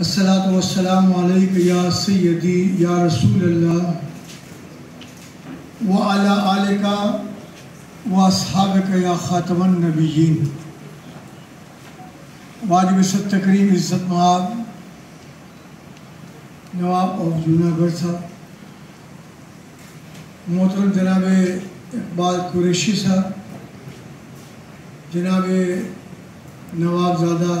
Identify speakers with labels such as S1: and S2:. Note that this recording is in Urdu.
S1: الصلاة والسلام عليك يا سيدي يا رسول الله وعلى آلك وأصحابك يا خاتم النبيين واجب ست تکریم عزت نواب نواب آف جوناگڑھ صاحب، محترم جناب اقبال قریشی صاحب، جناب نواب زادہ